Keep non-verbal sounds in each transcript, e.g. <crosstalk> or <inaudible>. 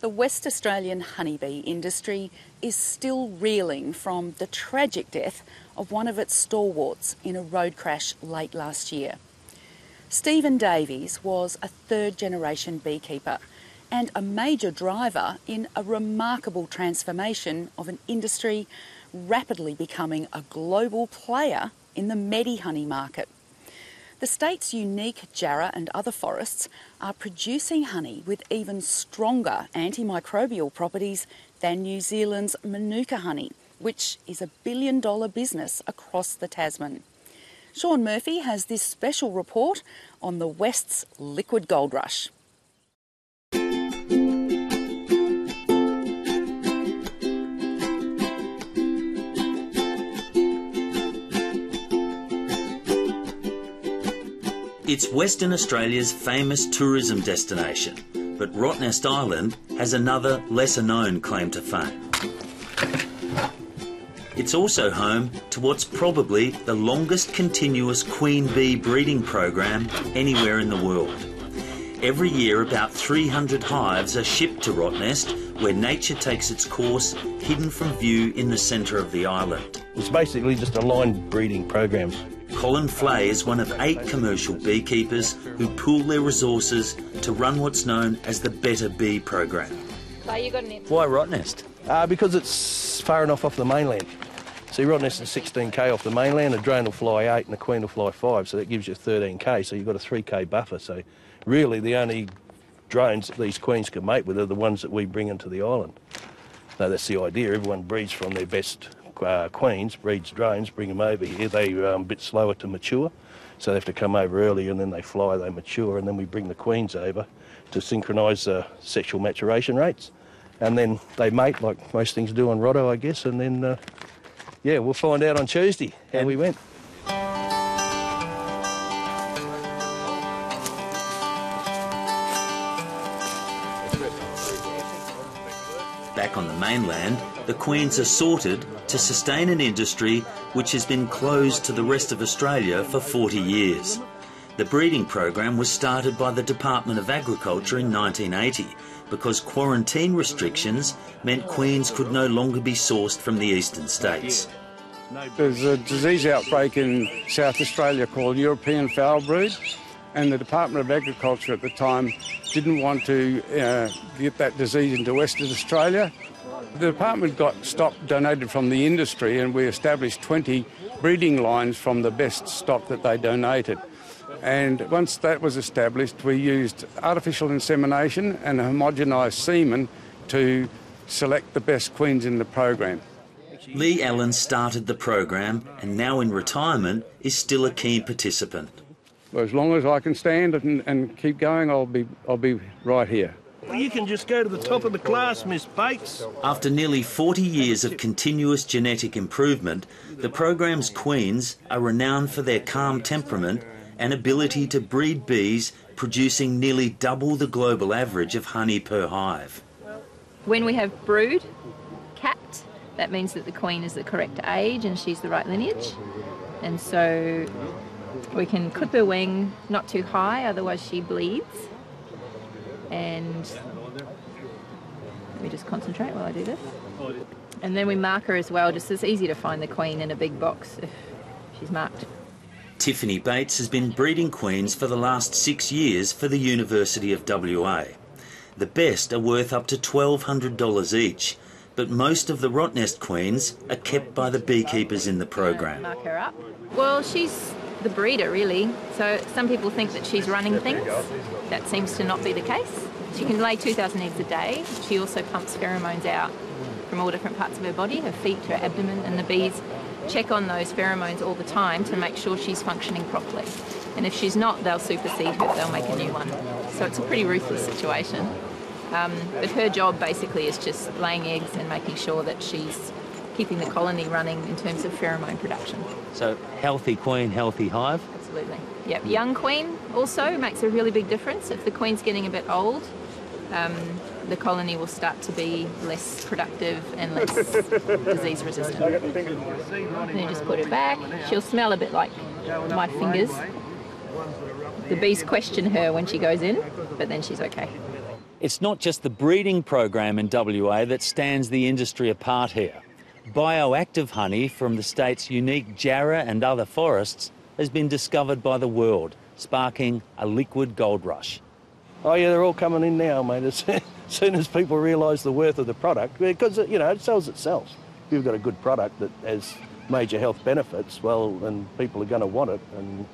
The West Australian honeybee industry is still reeling from the tragic death of one of its stalwarts in a road crash late last year. Stephen Davies was a third generation beekeeper and a major driver in a remarkable transformation of an industry rapidly becoming a global player in the Medi honey market. The state's unique jarrah and other forests are producing honey with even stronger antimicrobial properties than New Zealand's Manuka honey, which is a billion dollar business across the Tasman. Sean Murphy has this special report on the West's liquid gold rush. It's Western Australia's famous tourism destination, but Rottnest Island has another lesser known claim to fame. It's also home to what's probably the longest continuous queen bee breeding program anywhere in the world. Every year, about 300 hives are shipped to Rottnest, where nature takes its course, hidden from view in the centre of the island. It's basically just a line breeding program. Colin Flay is one of eight commercial beekeepers who pool their resources to run what's known as the Better Bee program. Why Rottnest? Uh, because it's far enough off the mainland. See, Rottnest is 16k off the mainland, a drone will fly 8 and a queen will fly 5, so that gives you 13k, so you've got a 3k buffer. So really the only drones that these queens can mate with are the ones that we bring into the island. Now that's the idea, everyone breeds from their best uh, queens, breeds drones, bring them over here. They're um, a bit slower to mature, so they have to come over early and then they fly, they mature, and then we bring the queens over to synchronise the sexual maturation rates. And then they mate like most things do on Rotto, I guess, and then, uh, yeah, we'll find out on Tuesday how we went. Back on the mainland, the queens are sorted to sustain an industry which has been closed to the rest of Australia for 40 years. The breeding program was started by the Department of Agriculture in 1980 because quarantine restrictions meant queens could no longer be sourced from the eastern states. There's a disease outbreak in South Australia called European foul brood, and the Department of Agriculture at the time didn't want to uh, get that disease into Western Australia, the department got stock donated from the industry and we established 20 breeding lines from the best stock that they donated. And once that was established, we used artificial insemination and homogenised semen to select the best queens in the program. Lee Allen started the program and now in retirement is still a keen participant. Well, as long as I can stand and, and keep going, I'll be, I'll be right here. Well, you can just go to the top of the class, Miss Bates. After nearly 40 years of continuous genetic improvement, the program's queens are renowned for their calm temperament and ability to breed bees producing nearly double the global average of honey per hive. When we have brood capped, that means that the queen is the correct age and she's the right lineage. And so we can clip her wing not too high, otherwise she bleeds and let me just concentrate while I do this. And then we mark her as well, just it's easy to find the queen in a big box if she's marked. Tiffany Bates has been breeding queens for the last six years for the University of WA. The best are worth up to $1,200 each, but most of the Rottnest queens are kept by the beekeepers in the program. Mark her up. Well, she's the breeder, really. So some people think that she's running things. That seems to not be the case. She can lay 2,000 eggs a day. She also pumps pheromones out from all different parts of her body, her feet, her abdomen, and the bees check on those pheromones all the time to make sure she's functioning properly. And if she's not, they'll supersede her, they'll make a new one. So it's a pretty ruthless situation. Um, but her job basically is just laying eggs and making sure that she's keeping the colony running in terms of pheromone production. So healthy queen, healthy hive? Absolutely. Yep. Young queen also makes a really big difference. If the queen's getting a bit old, um, the colony will start to be less productive and less <laughs> disease resistant. And you just put her back. She'll smell a bit like my fingers. The bees question her when she goes in, but then she's okay. It's not just the breeding program in WA that stands the industry apart here. Bioactive honey from the state's unique jarrah and other forests has been discovered by the world, sparking a liquid gold rush. Oh yeah, they're all coming in now, mate. As <laughs> soon as people realise the worth of the product, because you know it sells itself. If you've got a good product that has major health benefits, well, then people are going to want it. And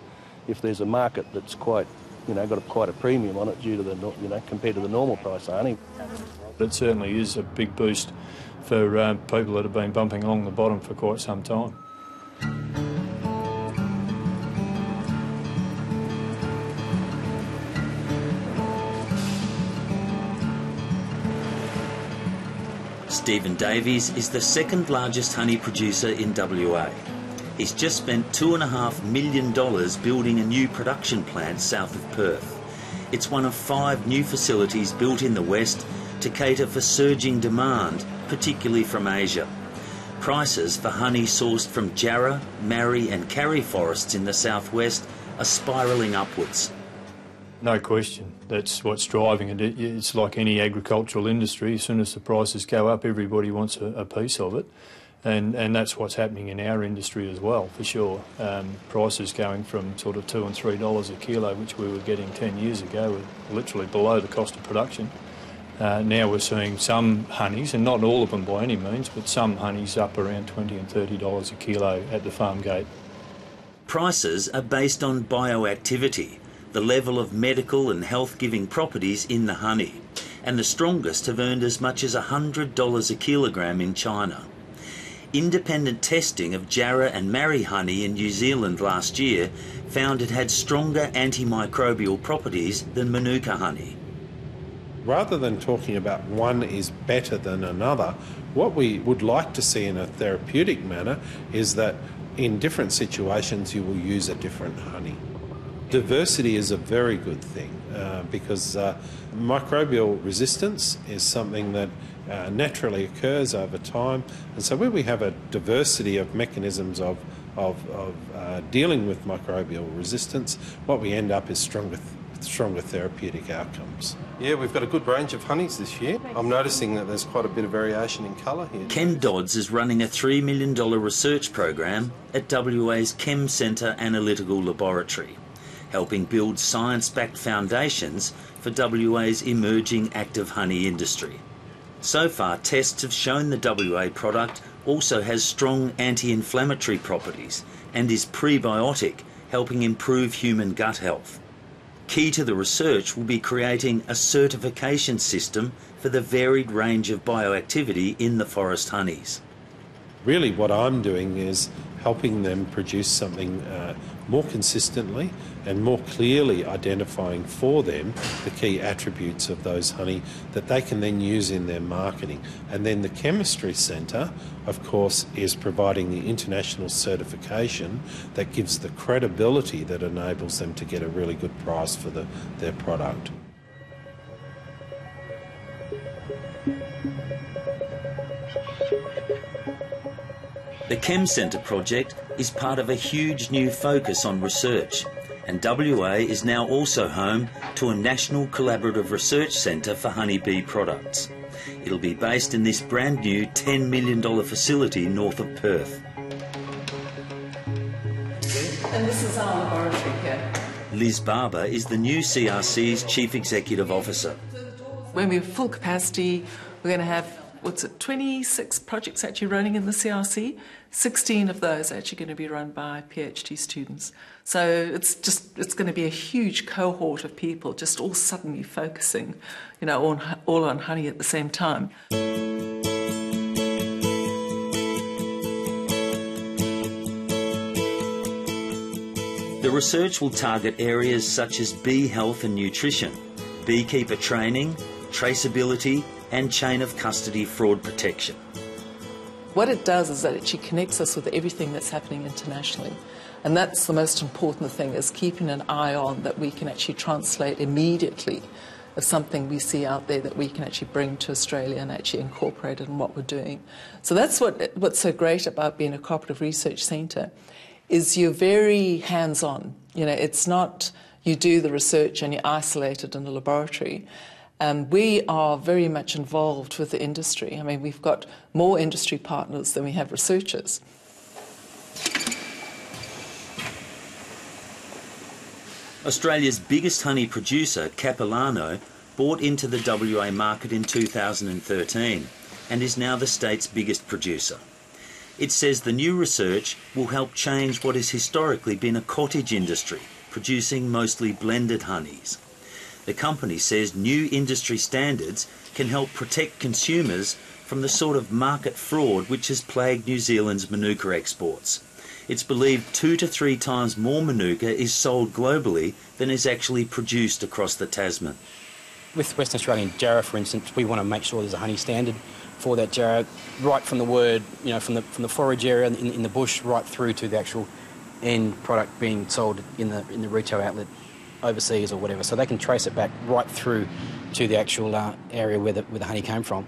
if there's a market that's quite, you know, got a, quite a premium on it due to the, you know, compared to the normal price of honey. It certainly is a big boost for uh, people that have been bumping along the bottom for quite some time. Stephen Davies is the second largest honey producer in WA. He's just spent $2.5 million building a new production plant south of Perth. It's one of five new facilities built in the West to cater for surging demand, particularly from Asia. Prices for honey sourced from Jarrah, Marri and Karri forests in the southwest are spiralling upwards. No question. That's what's driving it. It's like any agricultural industry. As soon as the prices go up, everybody wants a, a piece of it. And, and that's what's happening in our industry as well, for sure. Um, prices going from sort of two and three dollars a kilo, which we were getting 10 years ago, were literally below the cost of production. Uh, now we're seeing some honeys, and not all of them by any means, but some honeys up around 20 and 30 dollars a kilo at the farm gate. Prices are based on bioactivity, the level of medical and health giving properties in the honey, and the strongest have earned as much as $100 a kilogram in China. Independent testing of Jarrah and Marri honey in New Zealand last year found it had stronger antimicrobial properties than Manuka honey. Rather than talking about one is better than another, what we would like to see in a therapeutic manner is that in different situations you will use a different honey diversity is a very good thing uh, because uh, microbial resistance is something that uh, naturally occurs over time. And so, where we have a diversity of mechanisms of, of, of uh, dealing with microbial resistance, what we end up is stronger. Stronger therapeutic outcomes. Yeah, we've got a good range of honeys this year. I'm noticing that there's quite a bit of variation in colour here. Ken Dodds is running a $3 million research program at WA's Chem Centre Analytical Laboratory helping build science backed foundations for WA's emerging active honey industry. So far, tests have shown the WA product also has strong anti inflammatory properties and is prebiotic, helping improve human gut health. Key to the research will be creating a certification system for the varied range of bioactivity in the forest honeys. Really, what I'm doing is helping them produce something uh, more consistently and more clearly identifying for them the key attributes of those honey that they can then use in their marketing. And then the Chemistry Centre, of course, is providing the international certification that gives the credibility that enables them to get a really good price for the, their product. The Chem Centre project is part of a huge new focus on research, and WA is now also home to a national collaborative research centre for honeybee products. It'll be based in this brand new $10 million facility north of Perth. And this is our laboratory here. Liz Barbour is the new CRC's Chief Executive Officer. When we're full capacity, we're going to have what's it, 26 projects actually running in the CRC. 16 of those are actually going to be run by PhD students. So it's just it's going to be a huge cohort of people just all suddenly focusing, you know, on, all on honey at the same time. The research will target areas such as bee health and nutrition, beekeeper training, traceability, and chain of custody fraud protection. What it does is that it actually connects us with everything that's happening internationally. And that's the most important thing is keeping an eye on that we can actually translate immediately of something we see out there that we can actually bring to Australia and actually incorporate it in what we're doing. So that's what what's so great about being a cooperative research centre is you're very hands-on. You know, it's not you do the research and you isolate it in the laboratory. And we are very much involved with the industry. I mean, we've got more industry partners than we have researchers. Australia's biggest honey producer, Capilano, bought into the WA market in 2013 and is now the state's biggest producer. It says the new research will help change what has historically been a cottage industry, producing mostly blended honeys. The company says new industry standards can help protect consumers from the sort of market fraud which has plagued New Zealand's Manuka exports. It's believed two to three times more Manuka is sold globally than is actually produced across the Tasman. With Western Australian Jarrah, for instance, we want to make sure there's a honey standard for that Jarrah, right from the word, you know, from the from the forage area in, in the bush right through to the actual end product being sold in the in the retail outlet overseas or whatever. So they can trace it back right through to the actual uh, area where the, where the honey came from.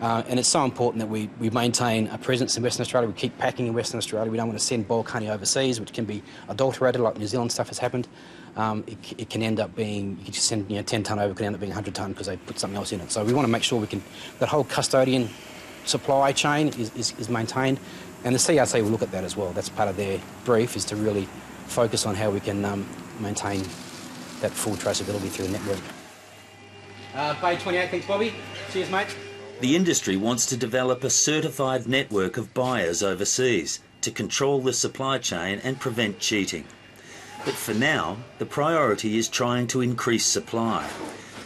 Uh, and it's so important that we, we maintain a presence in Western Australia. We keep packing in Western Australia. We don't want to send bulk honey overseas, which can be adulterated, like New Zealand stuff has happened. Um, it, it, can end up being, you can just send you know, 10 tonne over, it can end up being 100 tonne because they put something else in it. So we want to make sure we can, that whole custodian supply chain is, is, is maintained. And the CRC will look at that as well. That's part of their brief, is to really focus on how we can um, maintain that full traceability through the network. Uh, page 28, thanks Bobby. Cheers mate. The industry wants to develop a certified network of buyers overseas to control the supply chain and prevent cheating. But for now, the priority is trying to increase supply.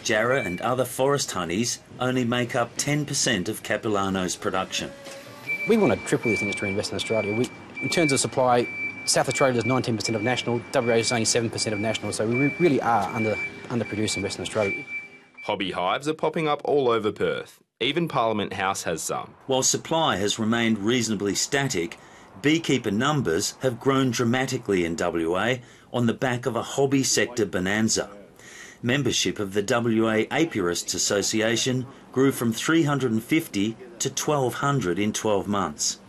Jarrah and other forest honeys only make up 10% of Capilano's production. We want to triple this industry in Western Australia. We, in terms of supply, South Australia is 19% of national, WA is only 7% of national, so we really are under, underproducing Western Australia. Hobby hives are popping up all over Perth. Even Parliament House has some. While supply has remained reasonably static, beekeeper numbers have grown dramatically in WA on the back of a hobby sector bonanza. Membership of the WA Apiarists Association grew from 350 to 1200 in 12 months.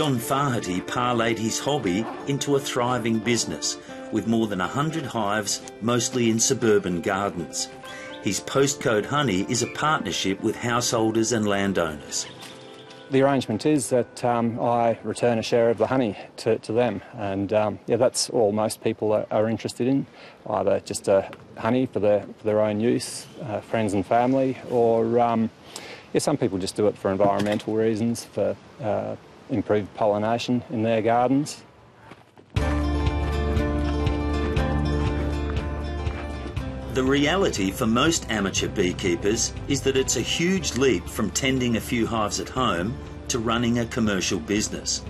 John Faherty parlayed his hobby into a thriving business with more than 100 hives, mostly in suburban gardens. His postcode honey is a partnership with householders and landowners. The arrangement is that um, I return a share of the honey to, to them, and um, yeah, that's all most people are, are interested in either just uh, honey for their, for their own use, uh, friends and family, or um, yeah, some people just do it for environmental reasons, for uh, improved pollination in their gardens. The reality for most amateur beekeepers is that it's a huge leap from tending a few hives at home to running a commercial business.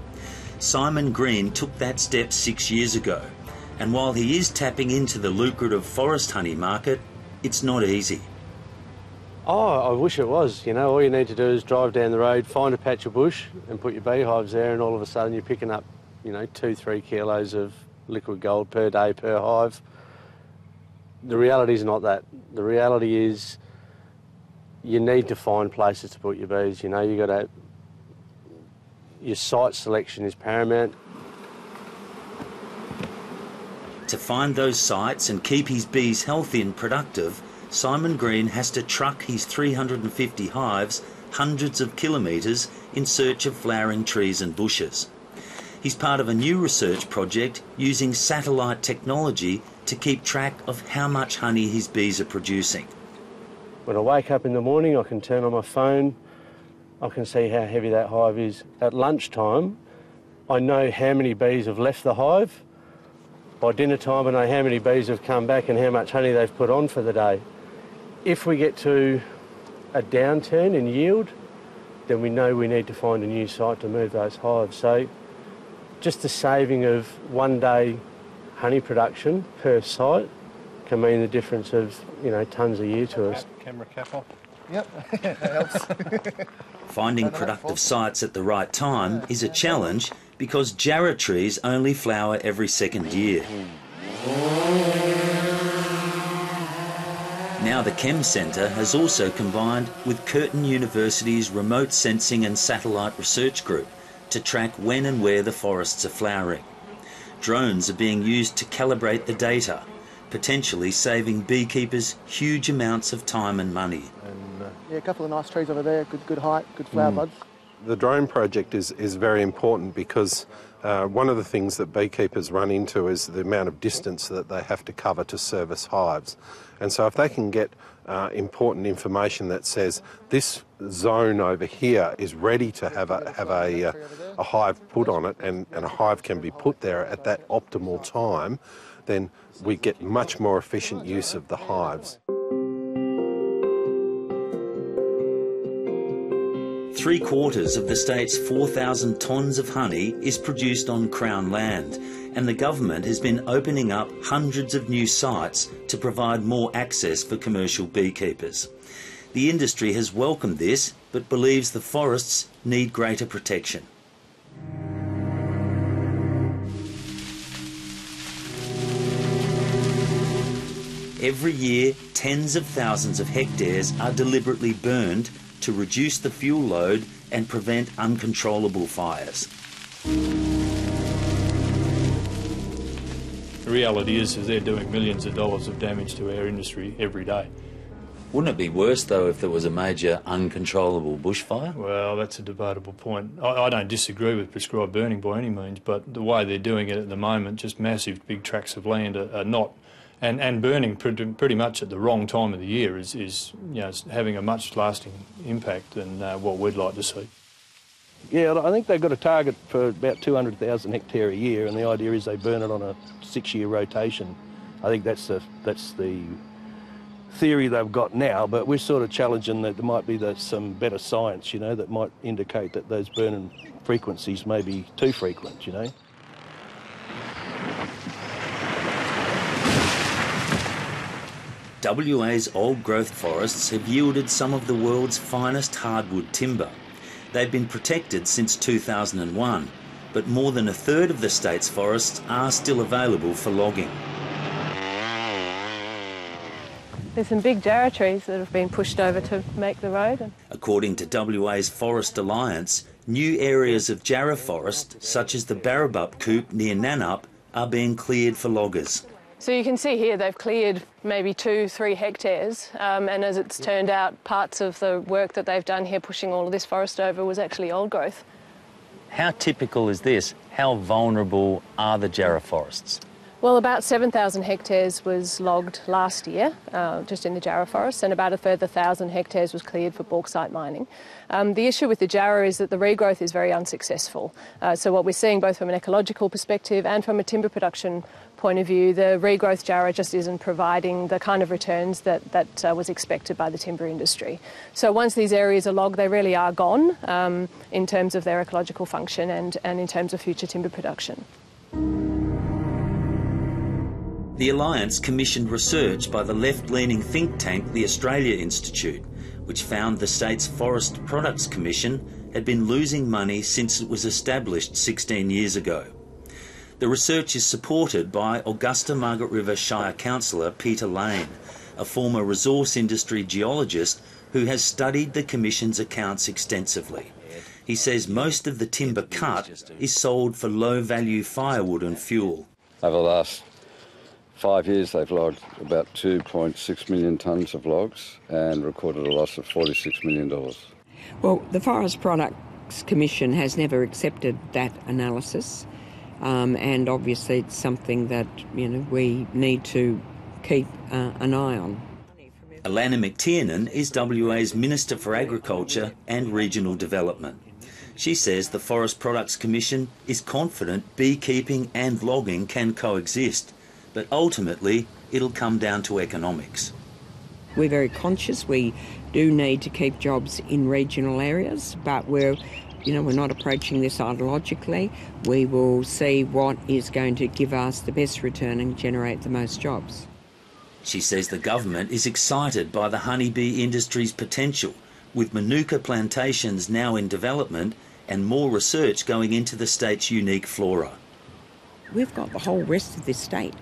Simon Green took that step six years ago, and while he is tapping into the lucrative forest honey market, it's not easy. Oh, I wish it was. You know, all you need to do is drive down the road, find a patch of bush, and put your beehives there, and all of a sudden you're picking up, you know, two, three kilos of liquid gold per day per hive the reality is not that. The reality is you need to find places to put your bees. You know, you got to. Your site selection is paramount. To find those sites and keep his bees healthy and productive, Simon Green has to truck his 350 hives hundreds of kilometres in search of flowering trees and bushes. He's part of a new research project using satellite technology to keep track of how much honey his bees are producing. When I wake up in the morning, I can turn on my phone, I can see how heavy that hive is. At lunchtime, I know how many bees have left the hive. By dinner time, I know how many bees have come back and how much honey they've put on for the day. If we get to a downturn in yield, then we know we need to find a new site to move those hives. So just the saving of one day honey production per site can mean the difference of, you know, tonnes a year to us. Camera cap off. Yep, <laughs> that helps. <laughs> Finding productive sites at the right time is a challenge because jarrah trees only flower every second year. Now the Chem Centre has also combined with Curtin University's Remote Sensing and Satellite Research Group to track when and where the forests are flowering. Drones are being used to calibrate the data, potentially saving beekeepers huge amounts of time and money. And, uh, yeah, a couple of nice trees over there, good, good height, good flower mm. buds. The drone project is, is very important because uh, one of the things that beekeepers run into is the amount of distance that they have to cover to service hives. And so if they can get uh, important information that says this zone over here is ready to have a, have a, uh, a hive put on it and, and a hive can be put there at that optimal time, then we get much more efficient use of the hives. Three quarters of the state's 4,000 tonnes of honey is produced on Crown land, and the government has been opening up hundreds of new sites to provide more access for commercial beekeepers. The industry has welcomed this, but believes the forests need greater protection. Every year, tens of thousands of hectares are deliberately burned to reduce the fuel load and prevent uncontrollable fires. The reality is, is they're doing millions of dollars of damage to our industry every day. Wouldn't it be worse, though, if there was a major uncontrollable bushfire? Well, that's a debatable point. I, I, don't disagree with prescribed burning by any means, but the way they're doing it at the moment, just massive big tracts of land are, are not and, and burning pretty, pretty, much at the wrong time of the year is, is you know, having a much lasting impact than uh, what we'd like to see. Yeah, I think they've got a target for about 200,000 hectare a year, and the idea is they burn it on a six-year rotation. I think that's the that's the theory they've got now, but we're sort of challenging that there might be the, some better science, you know, that might indicate that those burning frequencies may be too frequent, you know. WA's old growth forests have yielded some of the world's finest hardwood timber. They've been protected since 2001, but more than a third of the state's forests are still available for logging. There's some big jarrah trees that have been pushed over to make the road. According to WA's Forest Alliance, new areas of jarrah forest, such as the Barrabup Coupe near Nannup, are being cleared for loggers. So you can see here they've cleared maybe two, three hectares, um, and as it's turned out, parts of the work that they've done here pushing all of this forest over was actually old growth. How typical is this? How vulnerable are the jarrah forests? Well, about 7,000 hectares was logged last year, uh, just in the Jarrah forest, and about a further 1,000 hectares was cleared for bauxite mining. Um, the issue with the Jarrah is that the regrowth is very unsuccessful. Uh, so what we're seeing both from an ecological perspective and from a timber production point of view, the regrowth Jarrah just isn't providing the kind of returns that, that uh, was expected by the timber industry. So once these areas are logged, they really are gone um, in terms of their ecological function and, and in terms of future timber production. The Alliance commissioned research by the left-leaning think tank the Australia Institute, which found the state's Forest Products Commission had been losing money since it was established 16 years ago. The research is supported by Augusta Margaret River Shire Councillor Peter Lane, a former resource industry geologist who has studied the Commission's accounts extensively. He says most of the timber cut is sold for low value firewood and fuel. Over the last five years, they've logged about 2.6 million tonnes of logs and recorded a loss of $46 million. Well, the Forest Products Commission has never accepted that analysis. Um, and obviously, it's something that you know we need to keep uh, an eye on. Alannah MacTiernan is WA's Minister for Agriculture and Regional Development. She says the Forest Products Commission is confident beekeeping and logging can coexist, but ultimately it'll come down to economics. We're very conscious we do need to keep jobs in regional areas, but we're you know, we're not approaching this ideologically. We will see what is going to give us the best return and generate the most jobs. She says the government is excited by the honeybee industry's potential, with Manuka plantations now in development and more research going into the state's unique flora. We've got the whole rest of this state.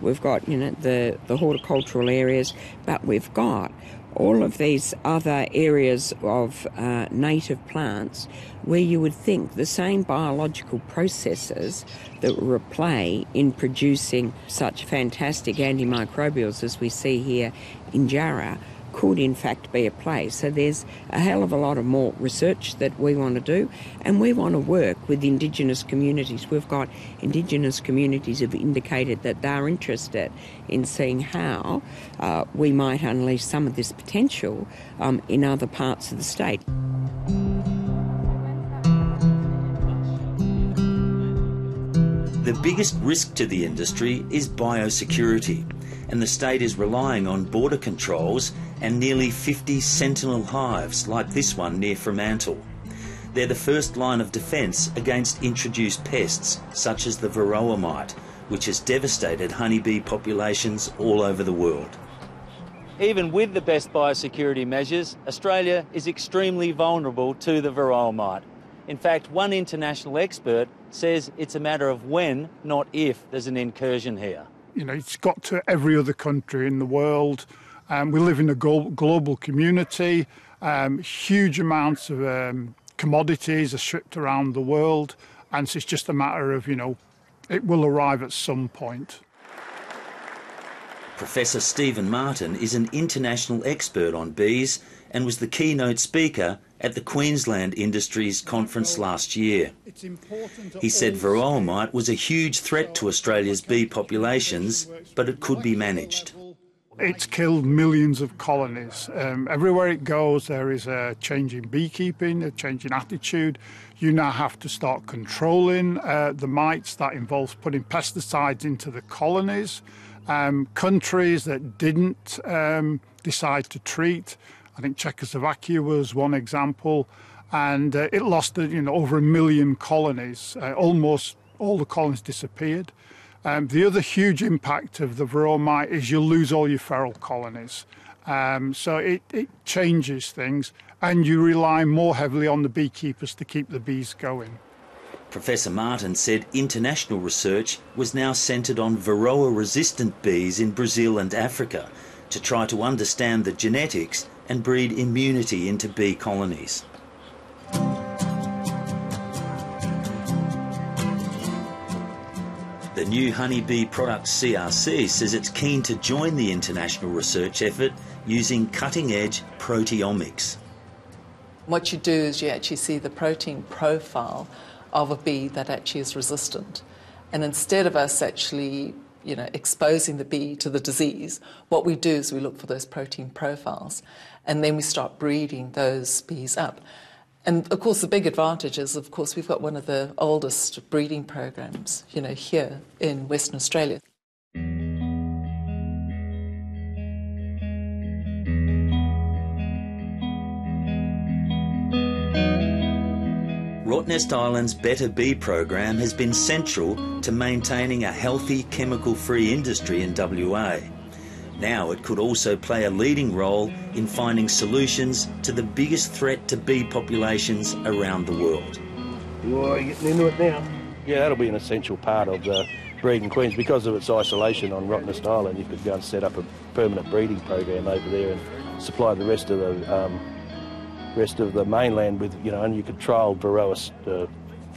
We've got, you know, the, the horticultural areas, but we've got all of these other areas of uh, native plants where you would think the same biological processes that were at play in producing such fantastic antimicrobials as we see here in Jarrah could in fact be a play. So there's a hell of a lot of more research that we want to do, and we want to work with Indigenous communities. We've got Indigenous communities have indicated that they're interested in seeing how uh, we might unleash some of this potential um, in other parts of the state. The biggest risk to the industry is biosecurity, and the state is relying on border controls and nearly 50 sentinel hives like this one near Fremantle. They're the first line of defence against introduced pests such as the varroa mite, which has devastated honeybee populations all over the world. Even with the best biosecurity measures, Australia is extremely vulnerable to the varroa mite. In fact, one international expert says it's a matter of when, not if, there's an incursion here. You know, it's got to every other country in the world. Um, we live in a global community. Um, huge amounts of um, commodities are shipped around the world, and so it's just a matter of, you know, it will arrive at some point. Professor Stephen Martin is an international expert on bees and was the keynote speaker at the Queensland Industries Conference last year. He said varroa mite was a huge threat to Australia's bee populations, but it could be managed. It's killed millions of colonies. Um, everywhere it goes, there is a change in beekeeping, a change in attitude. You now have to start controlling uh, the mites. That involves putting pesticides into the colonies. Um, countries that didn't um, decide to treat I think Czechoslovakia was one example, and uh, it lost uh, you know over a million colonies. Uh, almost all the colonies disappeared. Um, the other huge impact of the varroa mite is you lose all your feral colonies. Um, so it, it changes things, and you rely more heavily on the beekeepers to keep the bees going. Professor Martin said international research was now centred on varroa resistant bees in Brazil and Africa to try to understand the genetics and breed immunity into bee colonies. New honeybee product CRC says it's keen to join the international research effort using cutting edge proteomics. What you do is you actually see the protein profile of a bee that actually is resistant. And instead of us actually you know, exposing the bee to the disease, what we do is we look for those protein profiles and then we start breeding those bees up. And of course, the big advantage is, of course, we've got one of the oldest breeding programs, you know, here in Western Australia. Rottnest Island's Better Bee program has been central to maintaining a healthy chemical free industry in WA. Now it could also play a leading role in finding solutions to the biggest threat to bee populations around the world. You are getting into it now? Yeah, that'll be an essential part of the breeding queens. Because of its isolation on Rottnest Island, you could go and set up a permanent breeding program over there and supply the rest of the um, rest of the mainland with, you know, and you could trial varroa, uh,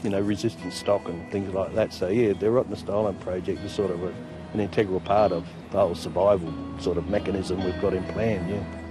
you know, resistant stock and things like that. So yeah, the Rottnest Island project is sort of a, an integral part of the whole survival sort of mechanism we've got in plan, yeah.